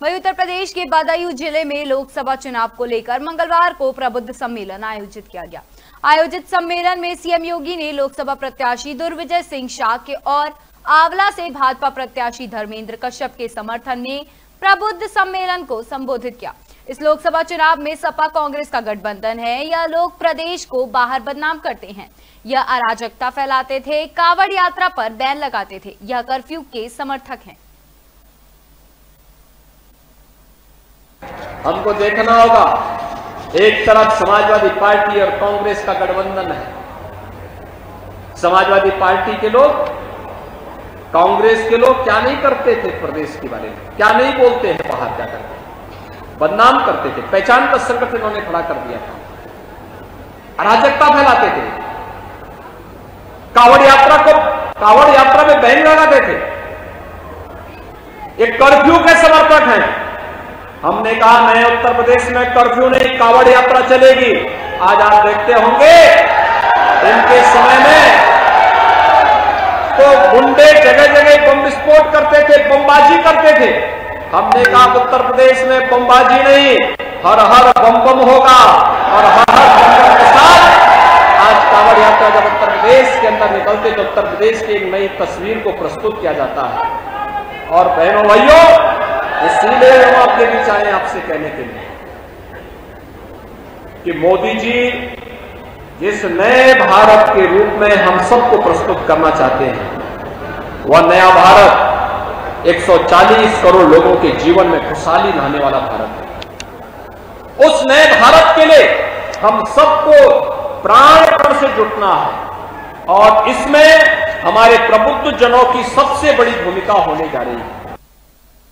वही उत्तर प्रदेश के बदायूं ज़िले में लोकसभा चुनाव को लेकर मंगलवार को प्रबुद्ध सम्मेलन आयोजित किया गया। आयोजित सम्मेलन में सीएम योगी ने लोकसभा प्रत्याशी दुर्विजय सिंह शाह के और आंवला से भाजपा प्रत्याशी धर्मेंद्र कश्यप के समर्थन में प्रबुद्ध सम्मेलन को संबोधित किया। इस लोकसभा चुनाव में सपा कांग्रेस का गठबंधन है यह लोग प्रदेश को बाहर बदनाम करते हैं? यह अराजकता फैलाते थे, कावड़ यात्रा पर बैन लगाते थे, यह कर्फ्यू के समर्थक हैं। हमको देखना होगा, एक तरफ़ समाजवादी पार्टी और कांग्रेस का गठबंधन है। समाजवादी पार्टी के लोग, कांग्रेस के लोग क्या नहीं करते थे प्रदेश के बारे में? क्या नहीं बोलते हैं बाहर क्या करते बदनाम करते थे। पहचान का संकट इन्होंने खड़ा कर दिया था। अराजकता फैलाते थे। कावड़ यात्रा को, कावड़ यात्रा में बैन लगाते थे एक कर्फ्यू के समर्थक हैं। हमने कहा नए उत्तर प्रदेश में कर्फ्यू नहीं, कावड़ यात्रा चलेगी। आज आप देखते होंगे, इनके समय में तो गुंडे जगह जगह बम विस्फोट करते थे, बमबाजी करते थे। हमने कहा, उत्तर प्रदेश में बमबाजी नहीं, हर हर बम बम होगा और हर हर बम बम के साथ। आज कांवड़ यात्रा जब उत्तर प्रदेश के अंदर निकलते तो उत्तर प्रदेश की एक नई तस्वीर को प्रस्तुत किया जाता है। और बहनों, भाइयों आपके बीच आए आपसे कहने के लिए कि मोदी जी, जिस नए भारत के रूप में हम सबको प्रस्तुत करना चाहते हैं, वह नया भारत 140 करोड़ लोगों के जीवन में खुशहाली लाने वाला भारत है। उस नए भारत के लिए हम सबको प्राणपण से जुटना है और इसमें हमारे प्रबुद्ध जनों की सबसे बड़ी भूमिका होने जा रही है।